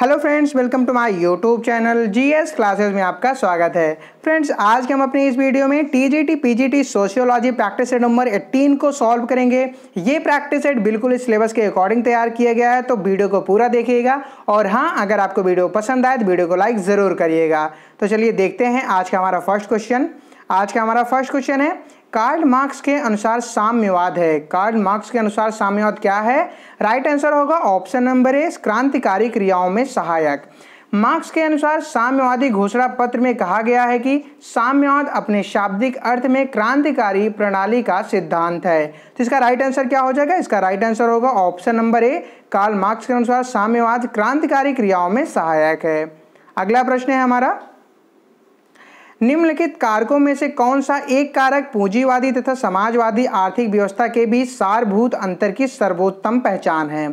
Hello friends welcome to my YouTube channel GS classes में आपका स्वागत है। फ्रेंड्स आज के हम अपने इस वीडियो में TGT PGT sociology practice set number 18 को सॉल्व करेंगे। ये प्रैक्टिस सेट बिल्कुल इस सिलेबस के अकॉर्डिंग तैयार किया गया है तो वीडियो को पूरा देखिएगा। और हाँ अगर आपको वीडियो पसंद आए तो वीडियो को लाइक ज़रूर करिएगा। तो चलिए देखते हैं आज का हमारा फ़र्स्ट क्वेश्चन आज का हमारा फ़र्स्ट क्वेश्चन है कार्ल मार्क्स के अनुसार साम्यवाद है। कार्ल मार्क्स के अनुसार साम्यवाद क्या है? राइट आंसर होगा ऑप्शन नंबर ए क्रांतिकारी क्रियाओं में सहायक। मार्क्स के अनुसार साम्यवादी घोषणा पत्र में कहा गया है कि साम्यवाद अपने शाब्दिक अर्थ में क्रांतिकारी प्रणाली का सिद्धांत है। तो इसका राइट आंसर क्या हो जाएगा? इसका राइट आंसर होगा option number A Karl Marx के अनुसार साम्यवाद क्रांतिकारी क्रियाओं में सहायक है। अगला प्रश्न है हमारा। निम्नलिखित कारकों में से कौन सा एक कारक पूंजीवादी तथा समाजवादी आर्थिक व्यवस्था के बीच सारभूत अंतर की सर्वोत्तम पहचान है?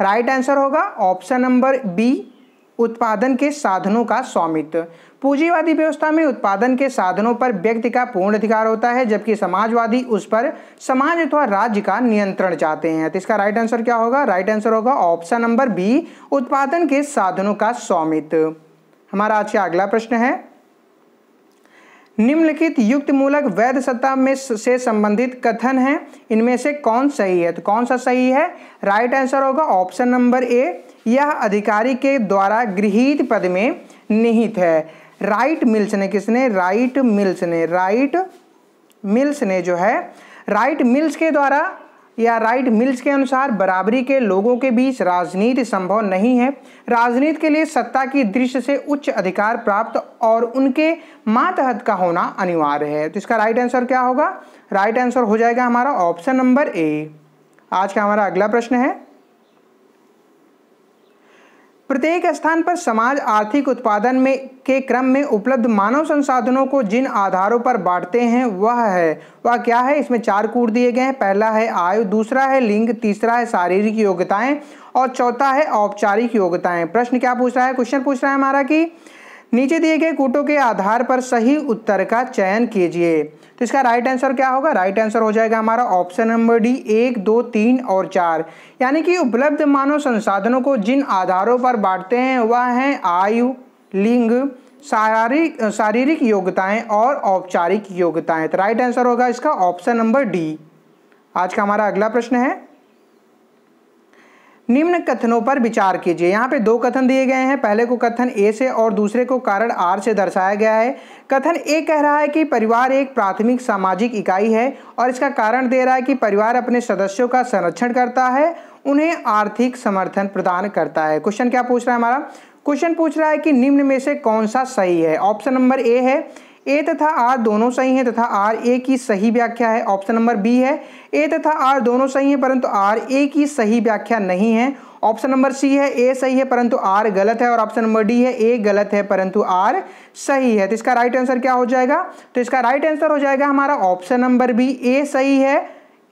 राइट आंसर होगा ऑप्शन नंबर बी, उत्पादन के साधनों का स्वामित्व पूंजीवादी व्यवस्था में उत्पादन के साधनों पर व्यक्ति का पूर्ण अधिकार होता है, जबकि समाजवादी उस पर समाज अथवा राज्य का नियंत्रण चाहते हैं। तो इसका राइट आंसर क्या होगा? राइट आंसर होगा ऑप्शन नंबर बी, उत्पादन के साधनों का स्वामित्व हमारा आज का अगला प्रश्न है निम्नलिखित युक्त मूलक वैध सत्ता में से संबंधित कथन है। इनमें से कौन सही है? तो कौन सा सही है? राइट आंसर होगा ऑप्शन नंबर ए यह अधिकारी के द्वारा गृहित पद में निहित है। राइट मिल्स ने किसने? राइट मिल्स ने। राइट मिल्स ने जो है। राइट मिल्स के द्वारा या राइट मिल्स के अनुसार बराबरी के लोगों के बीच राजनीति संभव नहीं है। राजनीति के लिए सत्ता की दृश्य से उच्च अधिकार प्राप्त और उनके मातहत का होना अनिवार्य है। तो इसका राइट आंसर क्या होगा? राइट आंसर हो जाएगा हमारा ऑप्शन नंबर ए। आज का हमारा अगला प्रश्न है। प्रत्येक स्थान पर समाज आर्थिक उत्पादन में के क्रम में उपलब्ध मानव संसाधनों को जिन आधारों पर बांटते हैं, वह है। वह क्या है? इसमें चार कूट दिए गए हैं। पहला है आयु, दूसरा है लिंग, तीसरा है शारीरिक योग्यताएँ और चौथा है औपचारिक योग्यताएँ। प्रश्न क्या पूछ रहा है? क्वेश्चन पूछ रहा है हमारा कि नीचे दिए गए कूटों के आधार पर सही उत्तर का चयन कीजिए। तो इसका राइट आंसर क्या होगा? राइट आंसर हो जाएगा हमारा ऑप्शन नंबर डी एक, दो, तीन और चार। यानी कि उपलब्ध मानव संसाधनों को जिन आधारों पर बांटते हैं, वह हैं आयु, लिंग, शारीरिक शारीरिक योग्यताएँ और औपचारिक योग्यताएँ। तो राइट आंसर होगा इसका ऑप्शन नंबर डी आज का हमारा अगला प्रश्न है। निम्न कथनों पर विचार कीजिए। यहाँ पे दो कथन दिए गए हैं। पहले को कथन ए से और दूसरे को कारण आर से दर्शाया गया है। कथन ए कह रहा है कि परिवार एक प्राथमिक सामाजिक इकाई है और इसका कारण दे रहा है कि परिवार अपने सदस्यों का संरक्षण करता है, उन्हें आर्थिक समर्थन प्रदान करता है। क्वेश्चन क्या पूछ रहा है हमारा? क्वेश्चन पूछ रहा है कि निम्न में से कौन सा सही है? ऑप्शन नंबर ए है ए तथा आर दोनों सही हैं तथा आर ए की सही व्याख्या है ऑप्शन नंबर बी है। ए तथा आर दोनों सही हैं, परंतु आर ए की सही व्याख्या नहीं है। ऑप्शन नंबर सी है ए सही है, परंतु आर गलत है, और ऑप्शन नंबर डी है ए गलत है, परंतु आर सही है। तो इसका राइट आंसर क्या हो जाएगा? तो इसका राइट आंसर हो जाएगा हमारा ऑप्शन नंबर बी ए सही है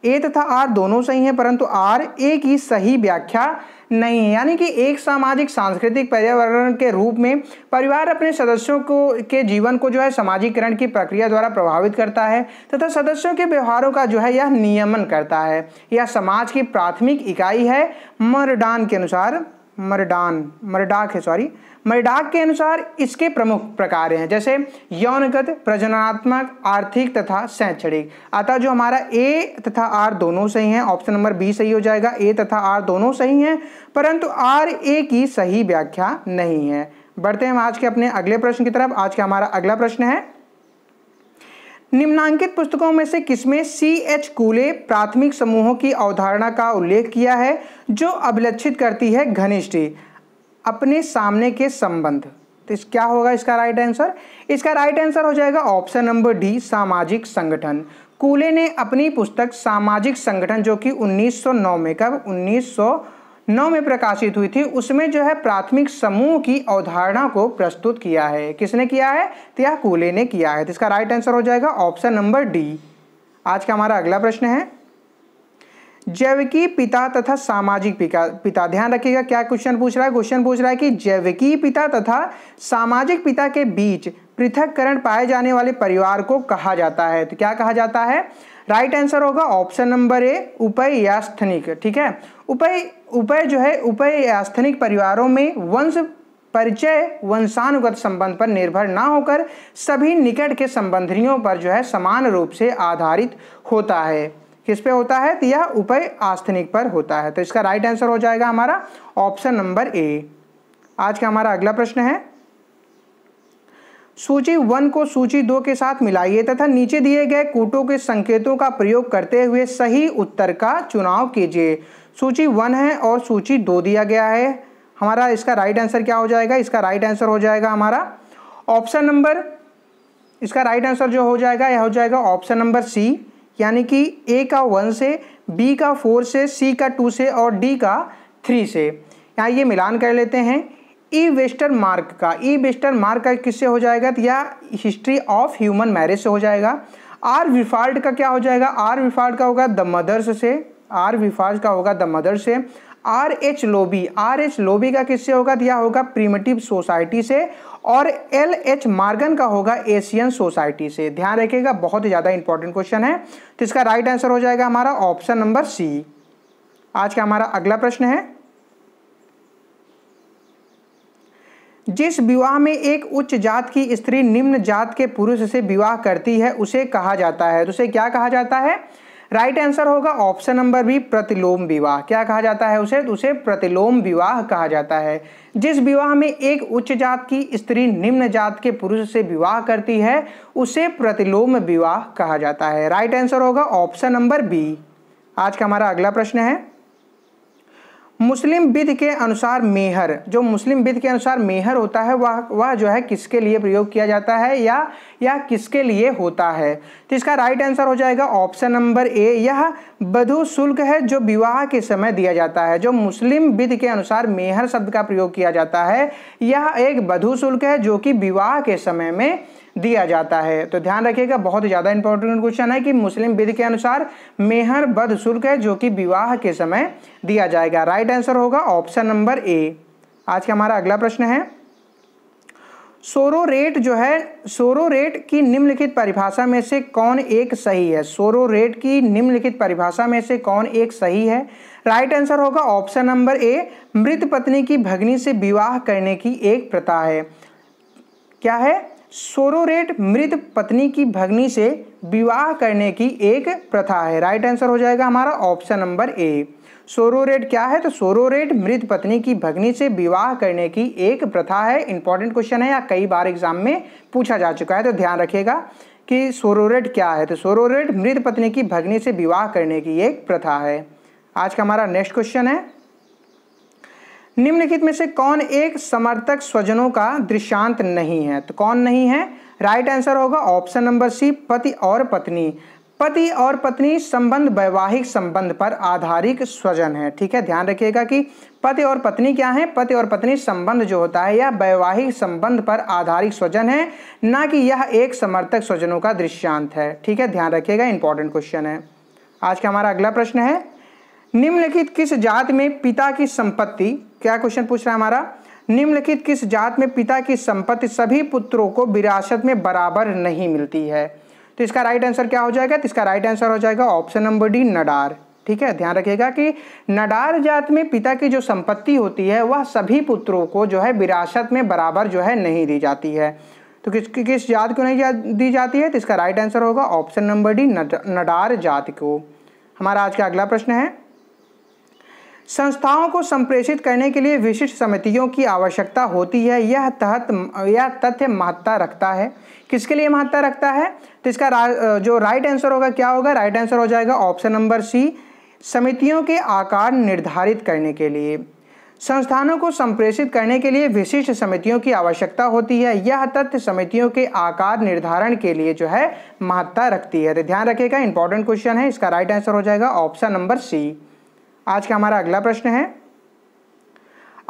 ए तथा आर दोनों सही हैं, परंतु आर ए की सही व्याख्या नहीं है। यानी कि एक सामाजिक, सांस्कृतिक पर्यावरण के रूप में परिवार अपने सदस्यों को, के जीवन को जो है सामाजिकरण की प्रक्रिया द्वारा प्रभावित करता है तथा सदस्यों के व्यवहारों का जो है यह नियमन करता है। यह समाज की प्राथमिक इकाई है, मरडान के अनुसार, मरडान, मरडाक है, सॉरी। मरडाक के अनुसार इसके प्रमुख प्रकार हैं, जैसे यौनगत प्रजनात्मक आर्थिक तथा शैक्षणिक। अतः जो हमारा ए तथा आर दोनों सही हैं, ऑप्शन नंबर बी सही हो जाएगा, ए तथा आर दोनों सही हैं, परंतु आर ए की सही व्याख्या नहीं है। बढ़ते हैं हम आज के अपने अगले प्रश्न की तरफ़। आज का हमारा अगला प्रश्न है, निम्नांकित पुस्तकों में से किसमें सी एच कूले प्राथमिक समूहों की अवधारणा का उल्लेख किया है, जो अभिलक्षित करती है घनिष्ठ? अपने सामने के संबंध। तो इस क्या होगा इसका राइट आंसर इसका राइट आंसर हो जाएगा ऑप्शन नंबर डी सामाजिक संगठन। कूले ने अपनी पुस्तक सामाजिक संगठन, जो कि 1909 में, कब? 1909 में प्रकाशित हुई थी। उसमें जो है प्राथमिक समूह की अवधारणा को प्रस्तुत किया है। किसने किया है? तो यह कूले ने किया है। तो इसका राइट आंसर हो जाएगा ऑप्शन नंबर डी आज का हमारा अगला प्रश्न है। जैविकी पिता तथा सामाजिक पिता ध्यान रखिएगा, क्या क्वेश्चन पूछ रहा है? क्वेश्चन पूछ रहा है कि जैविकी पिता तथा सामाजिक पिता के बीच पृथककरण पाए जाने वाले परिवार को कहा जाता है। तो क्या कहा जाता है? राइट आंसर होगा ऑप्शन नंबर ए उपय या स्थनिक ठीक है? उपय उपय जो है उपय आस्थनिक परिवारों में वंश परिचय, वंशानुगत संबंध पर निर्भर ना होकर सभी निकट के संबंधियों पर जो है समान रूप से आधारित होता है। किस पे होता है? तो यह उपय आस्थनिक पर होता है। तो इसका राइट आंसर हो जाएगा हमारा ऑप्शन नंबर ए आज का हमारा अगला प्रश्न है। सूची वन को सूची दो के साथ मिलाइए तथा नीचे दिए गए कूटों के संकेतों का प्रयोग करते हुए सही उत्तर का चुनाव कीजिए। सूची वन है और सूची दो दिया गया है। हमारा इसका राइट आंसर क्या हो जाएगा? इसका राइट आंसर हो जाएगा हमारा ऑप्शन नंबर इसका राइट आंसर जो हो जाएगा, यह हो जाएगा ऑप्शन नंबर सी यानी कि ए का वन से बी का फोर से सी का टू से और डी का थ्री से। यहाँ ये मिलान कर लेते हैं। ई वेस्टर्न मार्क का ई वेस्टर्न मार्क का किससे हो जाएगा? तो या हिस्ट्री ऑफ़ ह्यूमन मैरिज से हो जाएगा। आर विफाल्ट का क्या हो जाएगा? आर विफाल्ट का होगा द मदर्स से। आर विफाल्ट का होगा द मदर से। R H Lowie R H Lowie का किससे होगा? यह होगा प्रीमेटिव सोसाइटी से और एल एच मार्गन का होगा एशियन सोसाइटी से। ध्यान रखिएगा, बहुत ही ज़्यादा इंपॉर्टेंट क्वेश्चन है। तो इसका राइट आंसर हो जाएगा हमारा ऑप्शन नंबर सी आज का हमारा अगला प्रश्न है। जिस विवाह में एक उच्च जात की स्त्री निम्न जात के पुरुष से विवाह करती है, उसे कहा जाता है। तो उसे क्या कहा जाता है? राइट आंसर होगा ऑप्शन नंबर बी प्रतिलोम विवाह। क्या कहा जाता है उसे? तो उसे प्रतिलोम विवाह कहा जाता है। जिस विवाह में एक उच्च जात की स्त्री निम्न जात के पुरुष से विवाह करती है, उसे प्रतिलोम विवाह कहा जाता है। राइट आंसर होगा ऑप्शन नंबर बी आज का हमारा अगला प्रश्न है। मुस्लिम विध के अनुसार मेहर, जो मुस्लिम विध के अनुसार मेहर होता है, वह वह जो है किसके लिए प्रयोग किया जाता है या या किसके लिए होता है? तो इसका राइट आंसर हो जाएगा ऑप्शन नंबर ए यह बधु शुल्क है जो विवाह के समय दिया जाता है, जो मुस्लिम विध के अनुसार मेहर शब्द का प्रयोग किया जाता है। यह एक बधु शुल्क है जो कि विवाह के समय में दिया जाता है। तो ध्यान रखिएगा, बहुत ज़्यादा इंपॉर्टेंट क्वेश्चन है कि मुस्लिम विधि के अनुसार मेहर बद शुल्क है जो कि विवाह के समय दिया जाएगा। राइट आंसर होगा ऑप्शन नंबर ए आज का हमारा अगला प्रश्न है। सोरो रेट जो है सोरो रेट की निम्नलिखित परिभाषा में से कौन एक सही है? सोरो रेट की निम्नलिखित परिभाषा में से कौन एक सही है? राइट आंसर होगा ऑप्शन नंबर ए मृत पत्नी की भगनी से विवाह करने की एक प्रथा है। क्या है? सोरोरेट मृत पत्नी की भगनी से विवाह करने की एक प्रथा है। राइट आंसर हो जाएगा हमारा ऑप्शन नंबर ए सोरोरेट क्या है? तो सोरोरेट मृत पत्नी की भगनी से विवाह करने की एक प्रथा है। इंपॉर्टेंट क्वेश्चन है या कई बार एग्ज़ाम में पूछा जा चुका है तो ध्यान रखिएगा कि सोरोरेट क्या है। तो सोरोरेट मृत पत्नी की भगनी से विवाह करने की एक प्रथा है। आज का हमारा नेक्स्ट क्वेश्चन है। निम्नलिखित में से कौन एक समर्थक स्वजनों का दृश्यांत नहीं है? तो कौन नहीं है? राइट आंसर होगा ऑप्शन नंबर सी पति और पत्नी। पति और पत्नी संबंध, वैवाहिक संबंध पर आधारित स्वजन है। ठीक है? ध्यान रखिएगा कि पति और पत्नी क्या है? पति और पत्नी संबंध जो होता है यह वैवाहिक संबंध पर आधारित स्वजन है, ना कि यह एक समर्थक स्वजनों का दृश्यांत है। ठीक है? ध्यान रखिएगा इंपॉर्टेंट क्वेश्चन है। आज का हमारा अगला प्रश्न है निम्नलिखित किस जात में पिता की संपत्ति? क्या क्वेश्चन पूछ रहा है हमारा? निम्नलिखित किस जात में पिता की संपत्ति सभी पुत्रों को विरासत में बराबर नहीं मिलती है? तो इसका राइट आंसर क्या हो जाएगा? तो इसका राइट आंसर हो जाएगा ऑप्शन नंबर डी नडार ठीक है? ध्यान रखिएगा कि नडार जात में पिता की जो संपत्ति होती है वह सभी पुत्रों को जो है विरासत में बराबर जो है नहीं दी जाती है। तो किस किस जात को नहीं जा, दी जाती है? तो इसका राइट आंसर होगा ऑप्शन नंबर डी नडार जात को। हमारा आज का अगला प्रश्न है संस्थाओं को संप्रेषित करने के लिए विशिष्ट समितियों की आवश्यकता होती है। यह तहत यह तथ्य महत्ता रखता है। किसके लिए महत्ता रखता है? तो इसका रा, जो राइट आंसर होगा क्या होगा? राइट आंसर हो जाएगा ऑप्शन नंबर सी समितियों के आकार निर्धारित करने के लिए। संस्थानों को संप्रेषित करने के लिए विशिष्ट समितियों की आवश्यकता होती है। यह तथ्य समितियों के आकार निर्धारण के लिए जो है महत्ता रखती है। तो ध्यान रखिएगा इंपॉर्टेंट क्वेश्चन है। इसका राइट आंसर हो जाएगा ऑप्शन नंबर सी आज का हमारा अगला प्रश्न है।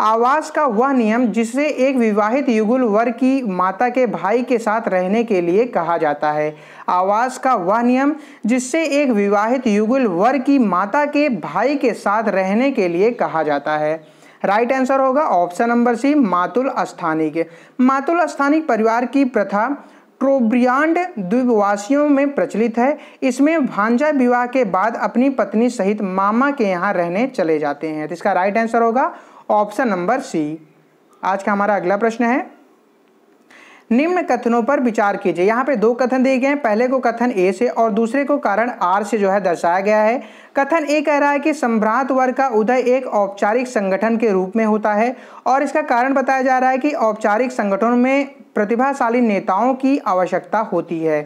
आवास का वह नियम जिसे एक विवाहित युगल वर की माता के भाई के साथ रहने के लिए कहा जाता है। आवास का वह नियम जिससे एक विवाहित युगल वर की माता के भाई के साथ रहने के लिए कहा जाता है। राइट आंसर होगा ऑप्शन नंबर सी, मातुल स्थानिक मातुल स्थानिक परिवार की प्रथा ट्रोब्रियांड द्वीपवासियों में प्रचलित है। इसमें भांजा विवाह के बाद अपनी पत्नी सहित मामा के यहाँ रहने चले जाते हैं। तो इसका राइट आंसर होगा ऑप्शन नंबर सी आज का हमारा अगला प्रश्न है। निम्न कथनों पर विचार कीजिए। यहाँ पे दो कथन दिए गए हैं। पहले को कथन ए से और दूसरे को कारण आर से जो है दर्शाया गया है। कथन ए कह रहा है कि सम्भ्रांत वर्ग का उदय एक औपचारिक संगठन के रूप में होता है और इसका कारण बताया जा रहा है कि औपचारिक संगठनों में प्रतिभाशाली नेताओं की आवश्यकता होती है।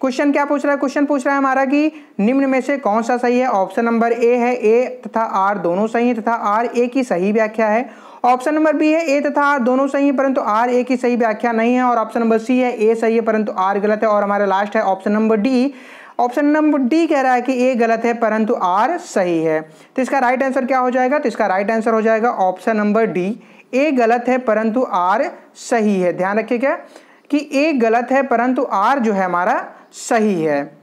क्वेश्चन क्या पूछ रहा है? क्वेश्चन पूछ रहा है हमारा कि निम्न में से कौन सा सही है? ऑप्शन नंबर ए है ए तथा आर दोनों सही है तथा आर ए की सही व्याख्या है ऑप्शन नंबर बी है, ए तथा आर दोनों सही है, परंतु आर ए की सही व्याख्या नहीं है, और ऑप्शन नंबर सी है, ए सही है, परंतु आर गलत है, और हमारा लास्ट है option number D. Option number D कह रहा है कि ए गलत है, परंतु आर सही है। तो इसका राइट आंसर क्या हो जाएगा? तो इसका राइट आंसर हो जाएगा ऑप्शन नंबर डी। ए गलत है, परंतु आर सही है। ध्यान रखिए क्या? कि ए गलत है, परंतु आर जो है हमारा सही है।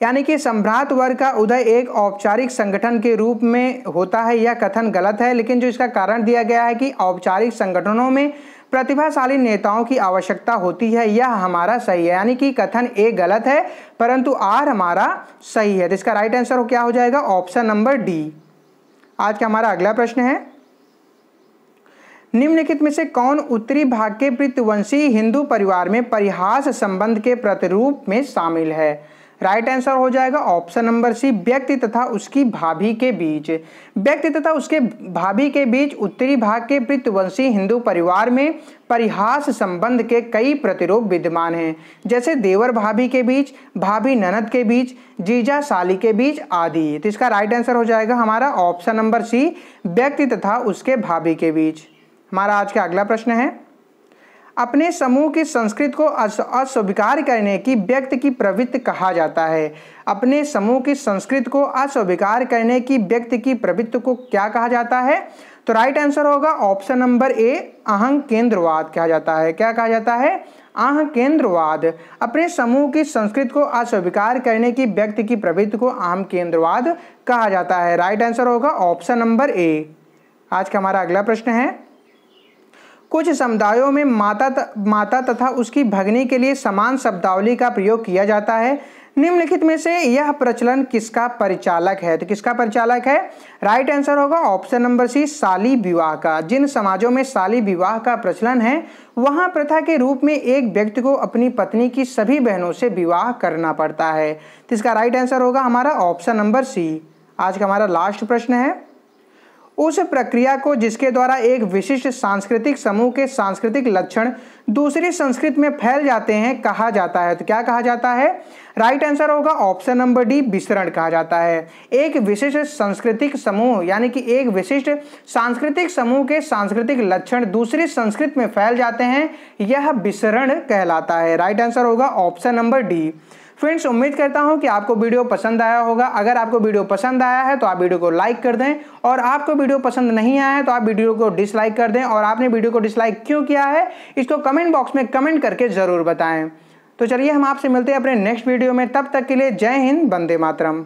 यानी कि सम्राट वर्ग का उदय एक औपचारिक संगठन के रूप में होता है, यह कथन गलत है, लेकिन जो इसका कारण दिया गया है कि औपचारिक संगठनों में प्रतिभाशाली नेताओं की आवश्यकता होती है, यह हमारा सही है। यानी कि कथन ए गलत है, परंतु आर हमारा सही है। तो इसका राइट आंसर क्या हो जाएगा? ऑप्शन नंबर डी आज का हमारा अगला प्रश्न है। निम्नलिखित में से कौन उत्तरी भाग के पृथ्वंशी हिंदू परिवार में परिहास संबंध के प्रतिरूप में शामिल है? राइट आंसर हो जाएगा ऑप्शन नंबर सी व्यक्ति तथा उसकी भाभी के बीच। व्यक्ति तथा उसके भाभी के बीच उत्तरी भाग के पृथ्वंशी हिंदू परिवार में परिहास संबंध के कई प्रतिरूप विद्यमान हैं। जैसे देवर भाभी के बीच, भाभी ननद के बीच, जीजा साली के बीच आदि। तो इसका राइट आंसर हो जाएगा हमारा ऑप्शन नंबर सी व्यक्ति तथा उसके भाभी के बीच। हमारा आज का अगला प्रश्न है। अपने समूह की संस्कृत को अस्वीकार करने की व्यक्ति की प्रवृत्ति कहा जाता है। अपने समूह की संस्कृत को अस्वीकार करने की व्यक्ति की प्रवृत्ति को क्या कहा जाता है? तो राइट आंसर होगा ऑप्शन नंबर ए अहंग केंद्रवाद कहा जाता है। क्या कहा जाता है? आह केंद्रवाद। अपने समूह की संस्कृत को अस्वीकार करने की व्यक्ति की प्रवृत्ति को आम केंद्रवाद कहा जाता है। राइट आंसर होगा ऑप्शन नंबर ए आज का हमारा अगला प्रश्न है। कुछ समुदायों में माता त, माता तथा उसकी भगनी के लिए समान शब्दावली का प्रयोग किया जाता है। निम्नलिखित में से यह प्रचलन किसका परिचालक है? तो किसका परिचालक है? राइट आंसर होगा ऑप्शन नंबर सी साली विवाह का। जिन समाजों में साली विवाह का प्रचलन है वहाँ प्रथा के रूप में एक व्यक्ति को अपनी पत्नी की सभी बहनों से विवाह करना पड़ता है। तो इसका राइट आंसर होगा हमारा ऑप्शन नंबर सी आज का हमारा लास्ट प्रश्न है। उस प्रक्रिया को जिसके द्वारा एक विशिष्ट सांस्कृतिक समूह के सांस्कृतिक लक्षण दूसरी संस्कृति में फैल जाते हैं कहा जाता है। तो क्या कहा जाता है? राइट आंसर होगा ऑप्शन नंबर डी विसरण कहा जाता है। एक विशिष्ट सांस्कृतिक समूह, यानी कि एक विशिष्ट सांस्कृतिक समूह के सांस्कृतिक लक्षण दूसरी संस्कृत में फैल जाते हैं, यह विसरण कहलाता है। राइट आंसर होगा ऑप्शन नंबर डी फ्रेंड्स उम्मीद करता हूँ कि आपको वीडियो पसंद आया होगा। अगर आपको वीडियो पसंद आया है तो आप वीडियो को लाइक कर दें। और आपको वीडियो पसंद नहीं आया है तो आप वीडियो को डिसलाइक कर दें। और आपने वीडियो को डिसलाइक क्यों किया है, इसको कमेंट बॉक्स में कमेंट करके ज़रूर बताएँ। तो चलिए, हम आपसे मिलते हैं अपने नेक्स्ट वीडियो में। तब तक के लिए जय हिंद बंदे मातरम।